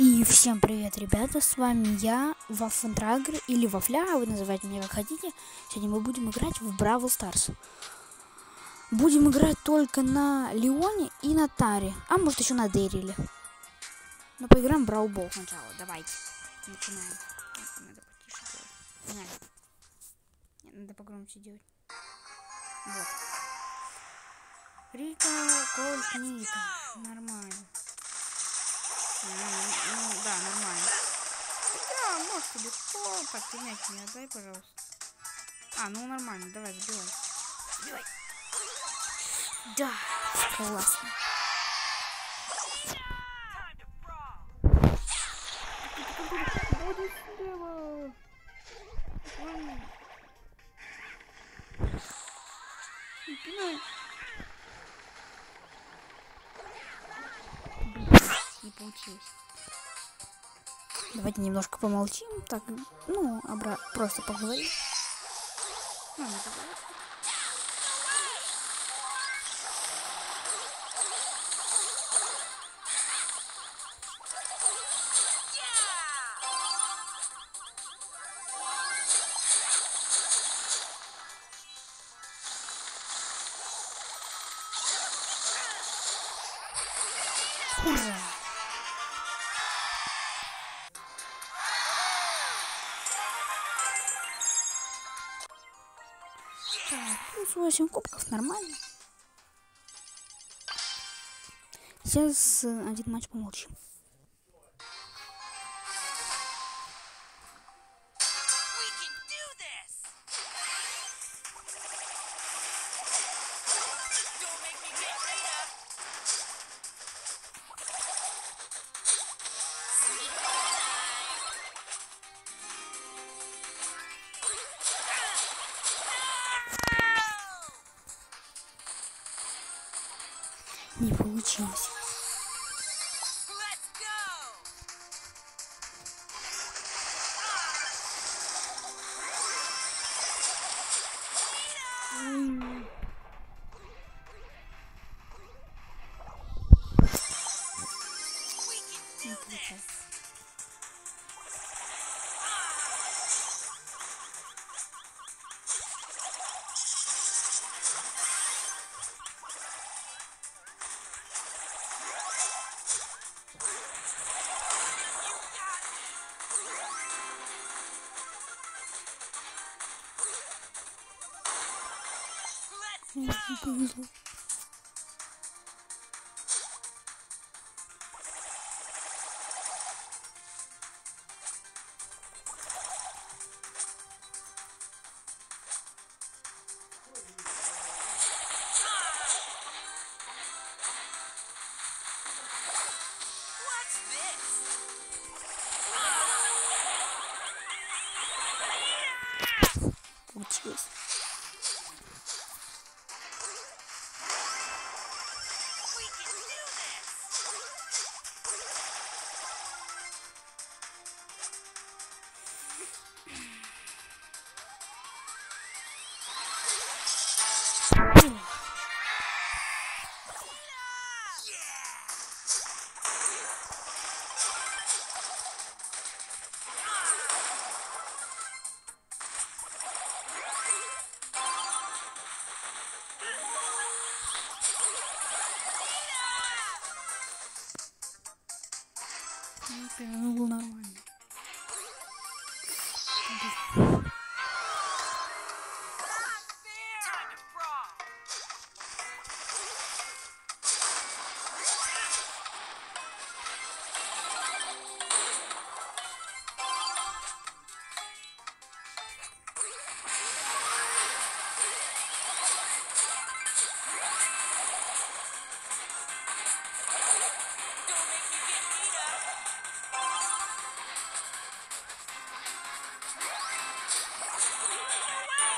И всем привет, ребята, с вами я, Ваффентрагер, или Вафля, вы называйте меня как хотите. Сегодня мы будем играть в Бравл Старс. Будем играть только на Леоне и на Таре, а может еще на Дэриле. Но поиграем в Брау Бол сначала, давайте. Начинаем. Надо потише делать. Нет, надо погромче делать. Вот. Рика, Кольт, Нита. Нормально. Да, нормально. Да, может легко. Так, ты мяч мне отдай, пожалуйста. А, ну нормально, давай, забивай. Забивай. Да, классно. Не получилось. Давайте немножко помолчим, так, ну, обра просто поговорим. Ну, не поговорим. Ура! Плюс 8 кубков, нормально. Сейчас э, один матч помолчим. Не What's this?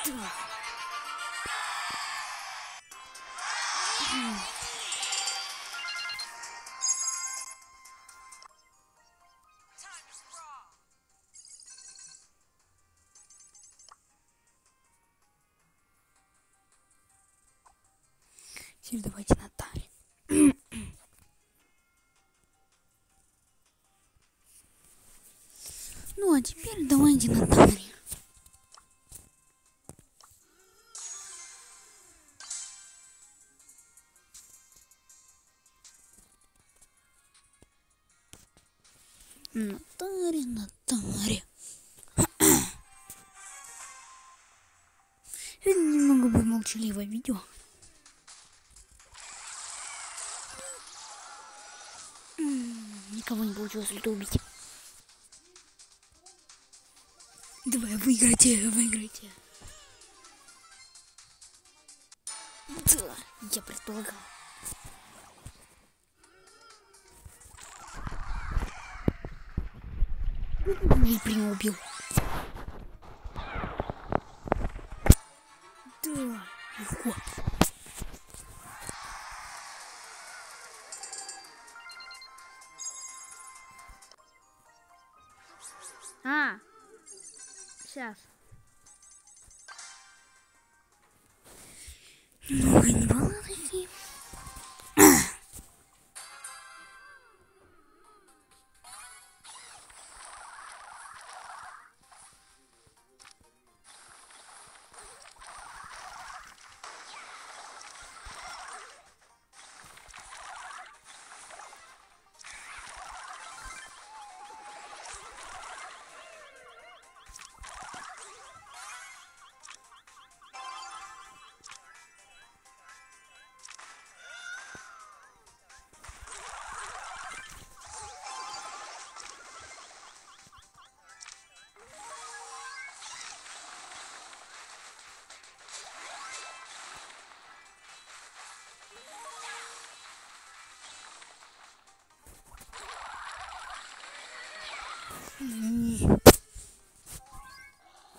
Brawl! Теперь давайте на Таре. Ну, а теперь давайте на молчаливое видео. Никого не получилось это убить. Давай, выиграйте, выиграйте. Да, я предполагал. Не прямо убил. Много не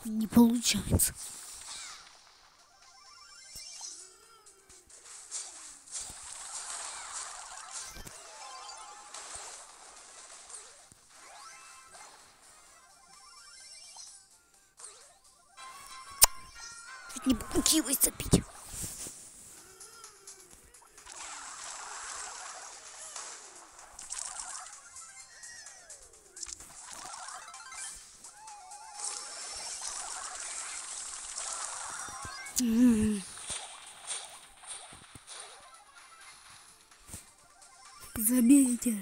Не, получается. Забейте.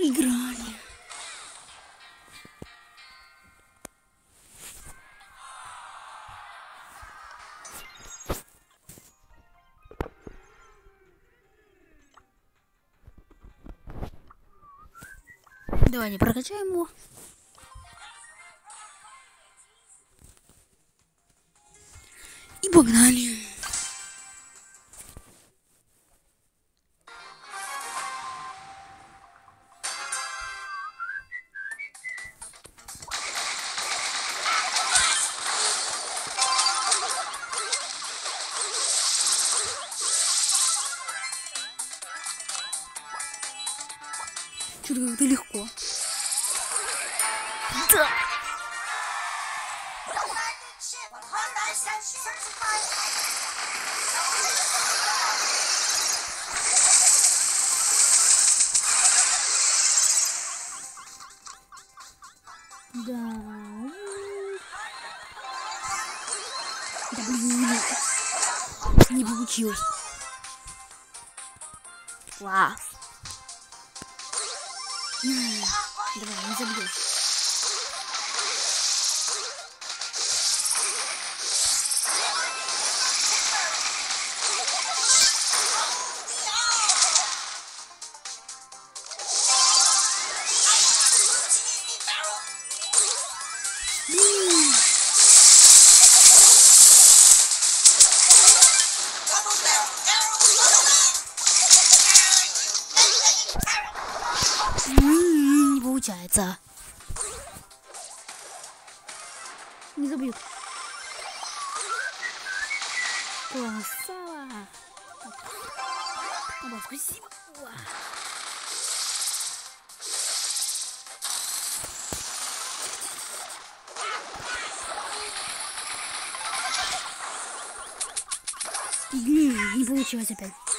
Проиграли. Давайте прокачаем его. И погнали. Что-то как-то легко. Да. Да. Да блин. Не получилось. Класс. Давай, не забьешь. Блин! Получается. Не забьют. Красава. Оба, спасибо. М, Не получилось опять.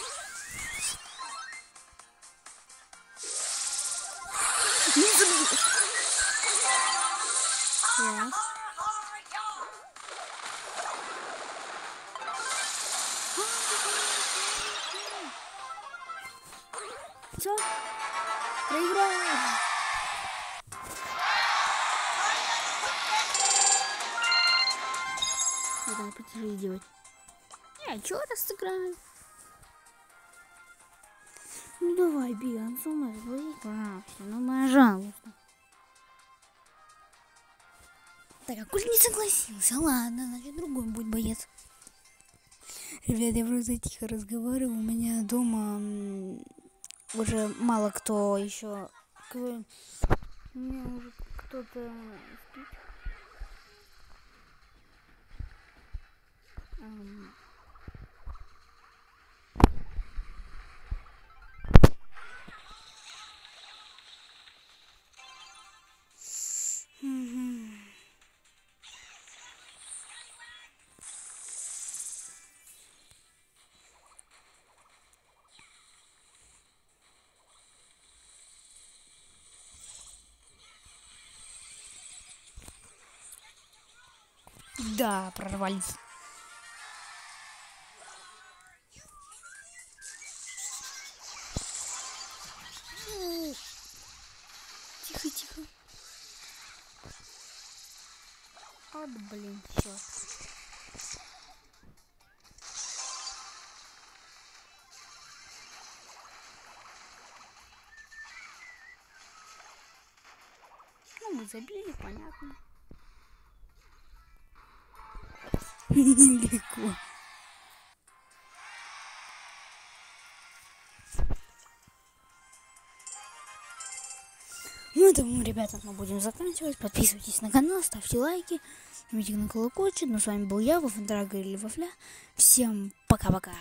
Все. Проиграл. Надо потяжелее делать. Я еще раз сыграю. Ну давай, Биан, мной сбрось, пожалуйста. Ну, пожалуйста. Так, а коль не согласился? Ладно, значит другой будет боец. Ребят, я просто тихо разговариваю. У меня дома уже мало кто еще... У уже кто-то спит. Да, прорвались. Тихо, тихо. Вот, блин, все. Ну, мы забили, понятно. Легко. Ну, это, ребята, мы будем заканчивать. Подписывайтесь на канал, ставьте лайки, жмите на колокольчик. Ну, с вами был я, Вафандрага или Вафля. Всем пока-пока.